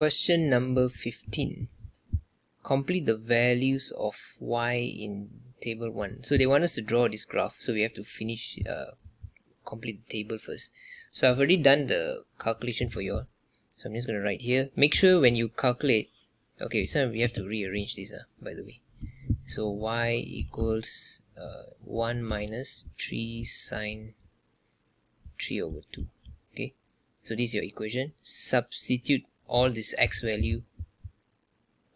Question number 15. Complete the values of y in table 1. So they want us to draw this graph. So we have to finish, uh, complete the table first. So I've already done the calculation for you all. So I'm just going to write here. Make sure when you calculate, okay, so we have to rearrange this, uh, by the way. So y equals uh, 1 minus 3 sine 3 over 2. Okay, so this is your equation. Substitute all this x value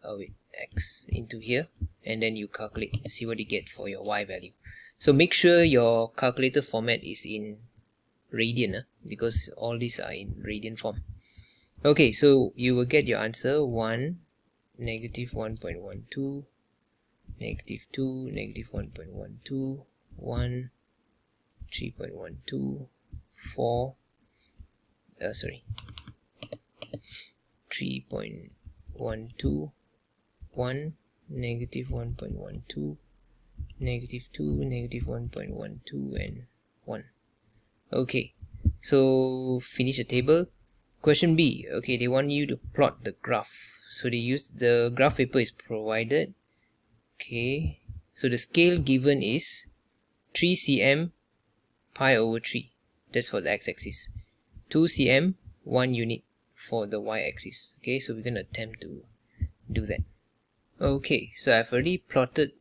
oh wait x into here and then you calculate see what you get for your y value. So make sure your calculator format is in radian uh, because all these are in radian form. Okay so you will get your answer 1 negative 1.12 negative 2 negative 1.12 1 3.12 4 uh, sorry 3.12 1 negative 1.12 negative 2 negative 1.12 and 1 okay so finish the table. Question b okay they want you to plot the graph. So they use the graph paper is provided. Okay so the scale given is 3 cm pi over 3 that's for the x-axis. 2 cm 1 unit for the y-axis. Okay so we're going to attempt to do that. Okay so I've already plotted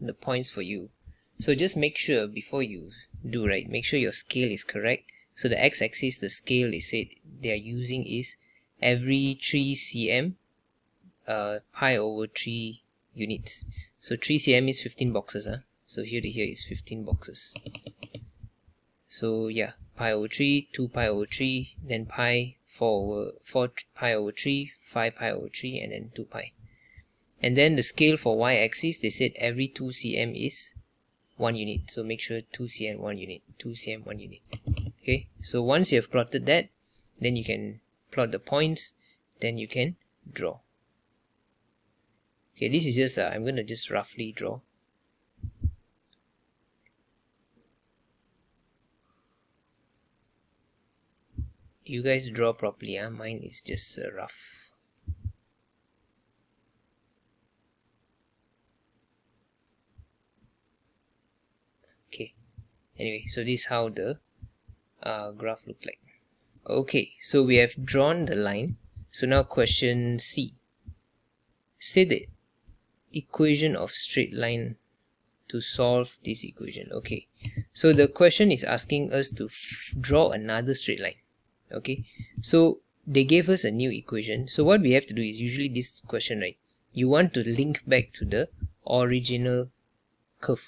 the points for you. So just make sure before you do right make sure your scale is correct. So the x-axis the scale they said they are using is every 3 cm uh, pi over 3 units. So 3 cm is 15 boxes huh? so here to here is 15 boxes. So yeah pi over 3 2 pi over 3 then pi 4 over 4 pi over 3 5 pi over 3 and then 2 pi. And then the scale for y-axis they said every 2 cm is 1 unit. So make sure 2 cm 1 unit 2 cm 1 unit. Okay? So once you have plotted that then you can plot the points then you can draw. Okay this is just uh, I'm gonna just roughly draw you guys draw properly huh? mine is just uh, rough. Okay. Anyway so this is how the uh, graph looks like. Okay so we have drawn the line. So now question C. State the equation of straight line to solve this equation. Okay. So the question is asking us to draw another straight line okay? So they gave us a new equation. So what we have to do is usually this question right? You want to link back to the original curve.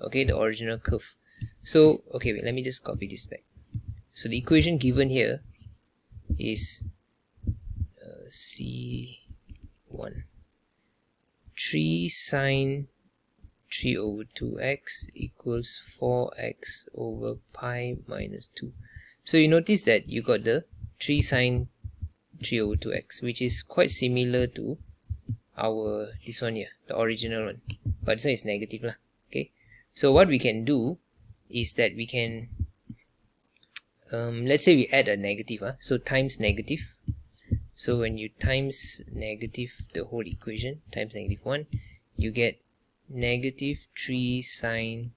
Okay? The original curve. So okay wait, let me just copy this back. So the equation given here is uh, c1 3 sine 3 over 2x equals 4x over pi minus 2 so you notice that you got the 3 sine 3 over 2x which is quite similar to our this one here the original one but this one is negative lah okay so what we can do is that we can um, let's say we add a negative huh? so times negative so when you times negative the whole equation times negative 1 you get negative 3 sine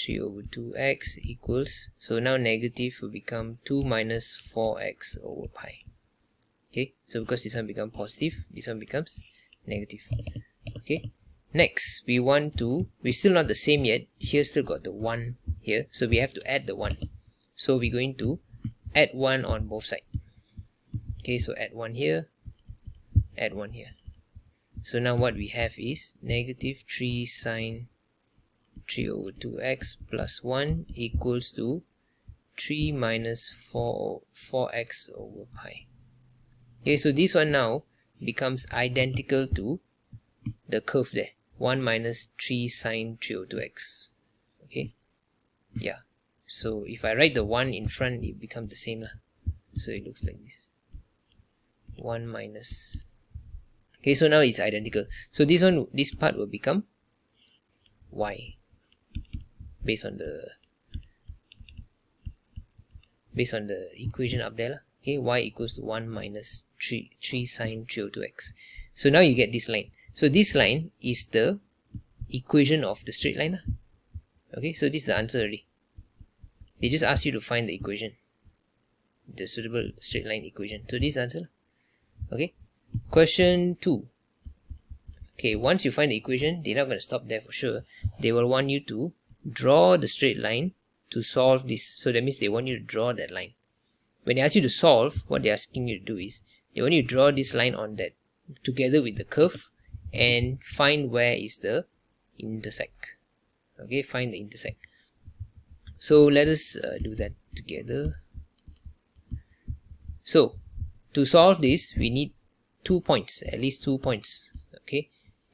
3 over 2x equals so now negative will become 2 minus 4x over pi. Okay so because this one become positive this one becomes negative. Okay next we want to we're still not the same yet here still got the 1 here so we have to add the 1 so we're going to add 1 on both sides okay so add 1 here add 1 here. So now what we have is negative 3 sine 3 over 2x plus 1 equals to 3 minus 4 4x over pi. Okay so this one now becomes identical to the curve there. 1 minus 3 sine 3 over 2x okay? Yeah. So if I write the 1 in front it becomes the same lah. So it looks like this. 1 minus. Okay so now it's identical. So this one this part will become y based on the based on the equation up there okay y equals to 1 minus 3 3 sine 302x so now you get this line. So this line is the equation of the straight line okay so this is the answer already. They just ask you to find the equation. The suitable straight line equation. So this answer okay question 2 okay once you find the equation they're not going to stop there for sure. They will want you to draw the straight line to solve this. So that means they want you to draw that line. When they ask you to solve what they're asking you to do is they want you to draw this line on that together with the curve and find where is the intersect. Okay find the intersect. So let us uh, do that together. So to solve this we need two points at least two points. Okay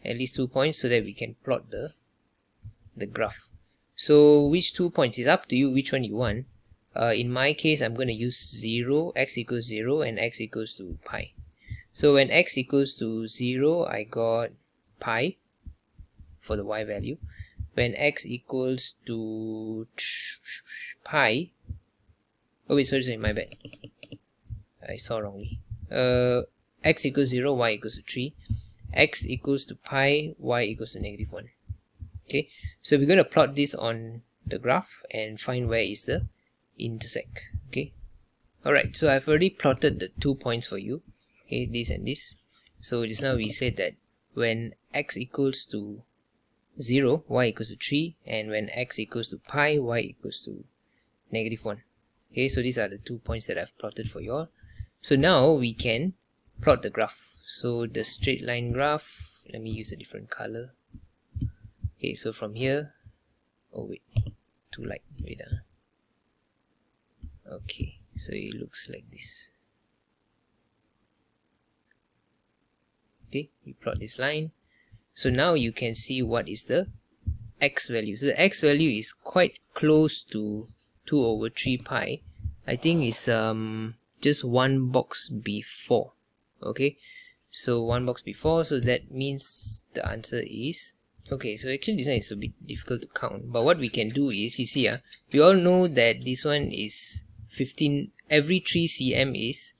at least two points so that we can plot the the graph so which two points is up to you? Which one you want? Uh, in my case I'm going to use 0 x equals 0 and x equals to pi. So when x equals to 0 I got pi for the y value. When x equals to pi oh wait sorry sorry my bad. I saw wrongly. Uh, x equals 0 y equals to 3 x equals to pi y equals to negative 1 okay so we're going to plot this on the graph and find where is the intersect okay? Alright so I've already plotted the two points for you okay this and this. So just now we said that when x equals to 0 y equals to 3 and when x equals to pi y equals to negative 1 okay? So these are the two points that I've plotted for you all so now we can plot the graph. So the straight line graph let me use a different color okay so from here oh wait too light wait uh. okay so it looks like this. Okay you plot this line. So now you can see what is the x value. So the x value is quite close to 2 over 3 pi. I think it's um just one box before okay? So one box before so that means the answer is okay so actually this one is a bit difficult to count but what we can do is you see uh, we all know that this one is 15 every 3 cm is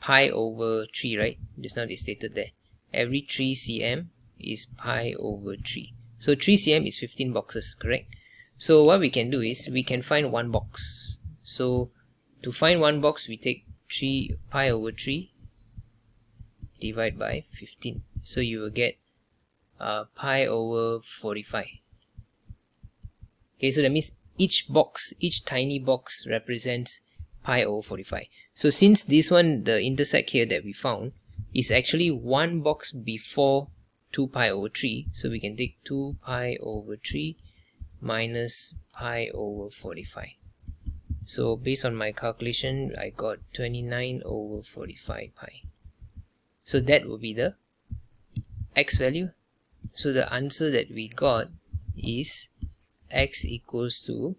pi over 3 right? Just now they stated there every 3 cm is pi over 3 so 3 cm is 15 boxes correct? So what we can do is we can find one box. So to find one box we take 3 pi over 3 divide by 15 so you will get uh, pi over 45 okay so that means each box each tiny box represents pi over 45 so since this one the intersect here that we found is actually one box before 2 pi over 3 so we can take 2 pi over 3 minus pi over 45 so based on my calculation I got 29 over 45 pi. So that will be the x value so the answer that we got is x equals to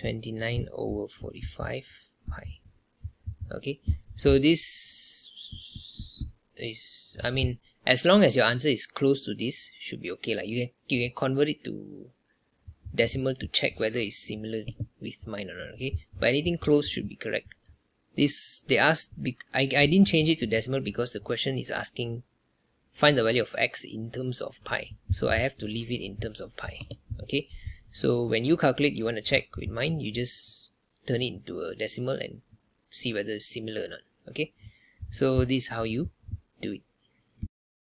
29 over 45 pi. Okay? So this is I mean as long as your answer is close to this should be okay. Like you can you can convert it to decimal to check whether it's similar with mine or not okay? But anything close should be correct. This they asked I, I didn't change it to decimal because the question is asking find the value of x in terms of pi. So I have to leave it in terms of pi. Okay? So when you calculate you want to check with mine you just turn it into a decimal and see whether it's similar or not. Okay? So this is how you